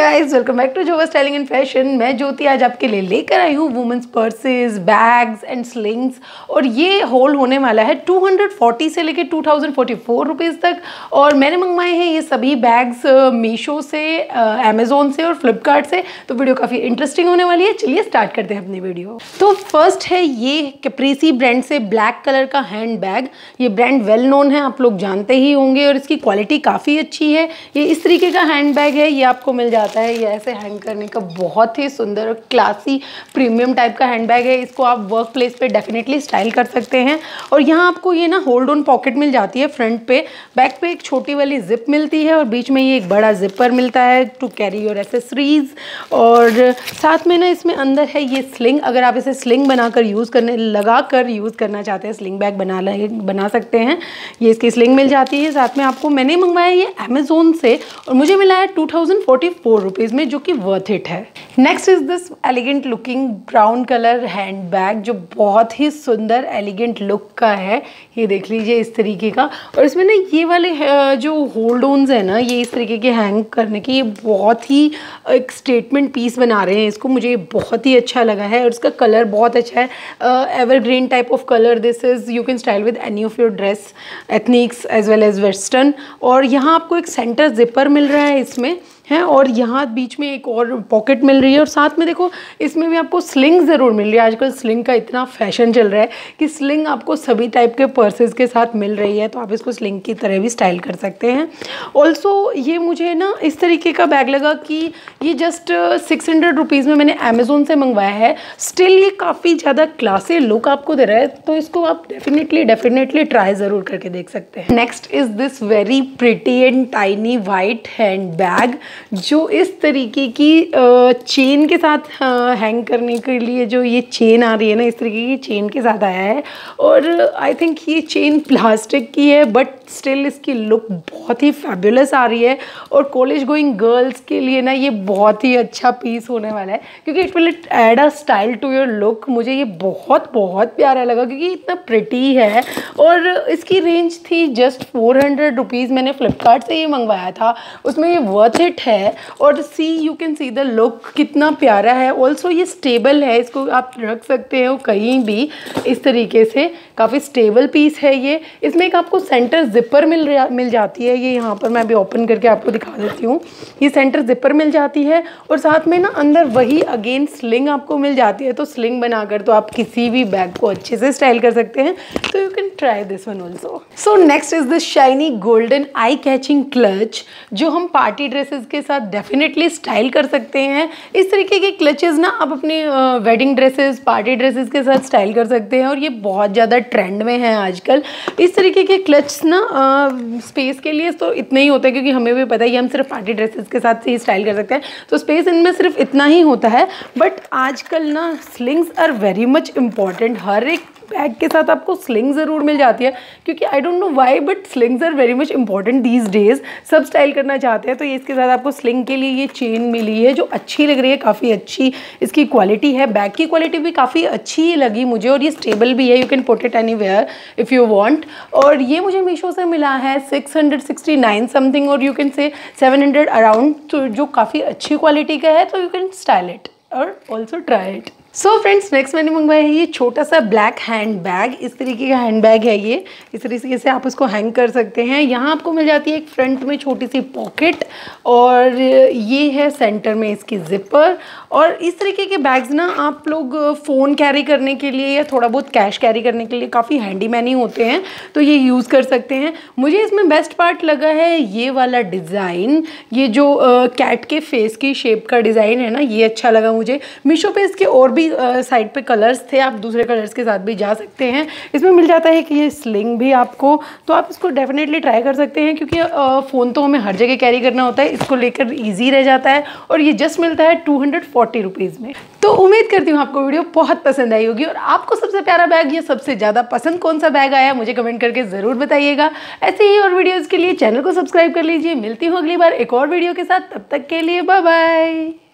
Guys welcome back to Jova styling and fashion मैं ज्योति आज आपके लिए लेकर आई हूँ women's purses bags and slings और ये होल होने वाला है 240 से लेकर 2044 रुपीस तक। और मैंने मंगवाए हैं ये सभी बैग्स मीशो से अमेजोन से और फ्लिपकार्ट से। तो वीडियो काफ़ी इंटरेस्टिंग होने वाली है। चलिए स्टार्ट करते हैं अपनी वीडियो तो फ़र्स्ट है ये कैप्रीसी ब्रांड से ब्लैक कलर का हैंड बैग ये ब्रांड वेल नोन है, आप लोग जानते ही होंगे। और इसकी क्वालिटी काफ़ी अच्छी है। ये इस तरीके का हैंड बैग है, ये आपको मिल जाता है, ये ऐसे हैंग करने का बहुत ही सुंदर क्लासी प्रीमियम टाइप का हैंड बैग है। इसको आप वर्क प्लेस पे डेफिनेटली स्टाइल कर सकते हैं। और यहाँ आपको ये ना होल्ड ऑन पॉकेट मिल जाती है फ्रंट पे। बैक पे एक छोटी वाली जिप मिलती है और बीच में ये एक बड़ा जिपर मिलता है टू कैरी योर एसेसरीज और साथ में ना इसमें अंदर है ये स्लिंग अगर आप इसे स्लिंग बनाकर यूज़ करने लगा कर यूज़ करना चाहते हैं स्लिंग बैग बना बना सकते हैं। ये इसकी स्लिंग मिल जाती है। साथ में आपको मैंने मंगवाया ये अमेज़ोन से और मुझे मिला है टू फोर रुपीज़ में, जो कि वर्थ इट है। Next is this elegant looking brown colour hand bag जो बहुत ही सुंदर एलिगेंट लुक का है। ये देख लीजिए इस तरीके का। और इसमें ना ये वाले जो होल्ड ऑन्स है ना, ये इस तरीके के हैंग करने के, ये बहुत ही एक स्टेटमेंट पीस बना रहे हैं इसको। मुझे बहुत ही अच्छा लगा है और इसका कलर बहुत अच्छा है। Evergreen type of colour this is you can style with any of your dress ethnics as well as western और यहाँ आपको एक सेंटर जिपर मिल रहा है इसमें। है और यहाँ बीच में एक और पॉकेट मिल रही है और साथ में देखो, इसमें भी आपको स्लिंग ज़रूर मिल रही है। आजकल स्लिंग का इतना फ़ैशन चल रहा है कि स्लिंग आपको सभी टाइप के पर्सेज के साथ मिल रही है तो आप इसको स्लिंग की तरह भी स्टाइल कर सकते हैं। ऑल्सो ये मुझे ना इस तरीके का बैग लगा कि ये जस्ट सिक्स हंड्रेड रुपीज़ में मैंने अमेज़ोन से मंगवाया है। स्टिल ये काफ़ी ज़्यादा क्लासी लुक आपको दे रहा है तो इसको आप डेफिनेटली डेफिनेटली ट्राई ज़रूर करके देख सकते हैं। Next is this very pretty and tiny white hand bag जो इस तरीके की चेन के साथ हैंग करने के लिए जो ये चेन आ रही है ना, इस तरीके की चेन के साथ आया है। और आई थिंक ये चेन प्लास्टिक की है बट स्टिल इसकी लुक बहुत ही फेबुलस आ रही है। और कॉलेज गोइंग गर्ल्स के लिए ना, ये बहुत ही अच्छा पीस होने वाला है। क्योंकि it will add a style to your look मुझे ये बहुत बहुत प्यारा लगा, क्योंकि इतना प्रिटी है। और इसकी रेंज थी जस्ट फोर हंड्रेड रुपीज़ मैंने फ्लिपकार्ट से ये मंगवाया था। उसमें ये वर्थ इट है और see you can see the look कितना प्यारा है। ऑल्सो ये स्टेबल है। इसको आप रख सकते हो कहीं भी। इस तरीके से काफ़ी स्टेबल पीस है ये। इसमें एक आपको सेंटर जिपर मिल मिल जाती है। ये यहाँ पर मैं अभी ओपन करके आपको दिखा देती हूँ। ये सेंटर जिपर मिल जाती है और साथ में ना अंदर वही अगेन स्लिंग आपको मिल जाती है। तो स्लिंग बनाकर तो आप किसी भी बैग को अच्छे से स्टाइल कर सकते हैं। तो you can try this one also so next is the shiny golden eye catching clutch जो हम पार्टी ड्रेसेस के साथ डेफिनेटली स्टाइल कर सकते हैं। इस तरीके के क्लचेज ना आप अपने वेडिंग ड्रेसेस पार्टी ड्रेसेस के साथ स्टाइल कर सकते हैं और ये बहुत ज़्यादा ट्रेंड में है आजकल। इस तरीके के क्लच ना स्पेस के लिए तो इतना ही होता है क्योंकि हमें भी पता है कि हम सिर्फ़ पार्टी ड्रेसेस के साथ ही स्टाइल कर सकते हैं। तो स्पेस इनमें सिर्फ़ इतना ही होता है बट आजकल ना slings are very much important हर एक बैग के साथ आपको स्लिंग ज़रूर मिल जाती है, क्योंकि I don't know why but slings are very much important these days सब स्टाइल करना चाहते हैं तो ये इसके साथ आपको स्लिंग के लिए ये चेन मिली है, जो अच्छी लग रही है, काफ़ी अच्छी इसकी क्वालिटी है। बैग की क्वालिटी भी काफ़ी अच्छी लगी मुझे, और ये स्टेबल भी है you can put it anywhere if you want और ये मुझे मीशो से मिला है six hundred sixty nine something और you can say seven hundred around तो जो काफ़ी अच्छी क्वालिटी का है तो यू कैन स्टाइल इट और also try it so friends next मैंने मंगवाया है ये छोटा सा ब्लैक हैंड बैग इस तरीके का हैंड बैग है ये। इस तरीके से आप उसको हैंग कर सकते हैं। यहाँ आपको मिल जाती है एक फ्रंट में छोटी सी पॉकेट और ये है सेंटर में इसकी जिपर और इस तरीके के बैग्स ना आप लोग फ़ोन कैरी करने के लिए या थोड़ा बहुत कैश कैरी करने के लिए काफ़ी हैंडी मैनी होते हैं। तो ये यूज़ कर सकते हैं। मुझे इसमें बेस्ट पार्ट लगा है ये वाला डिज़ाइन ये जो कैट के फेस की शेप का डिज़ाइन है ना, ये अच्छा लगा मुझे। मीशो पे इसके और भी भी साइड पे कलर्स थे, आप दूसरे कलर्स के साथ भी जा सकते हैं। इसमें मिल जाता है कि ये स्लिंग भी आपको तो आप इसको डेफिनेटली ट्राई कर सकते हैं, क्योंकि फ़ोन तो हमें हर जगह कैरी करना होता है, इसको लेकर ईजी रह जाता है, और ये जस्ट मिलता है टू हंड्रेड में। तो उम्मीद करती हूँ आपको वीडियो बहुत पसंद आई होगी, और आपको सबसे प्यारा बैग या सबसे ज़्यादा पसंद कौन सा बैग आया, मुझे कमेंट करके ज़रूर बताइएगा। ऐसे ही और वीडियोज़ के लिए चैनल को सब्सक्राइब कर लीजिए। मिलती हूँ अगली बार एक और वीडियो के साथ, तब तक के लिए बाय बाय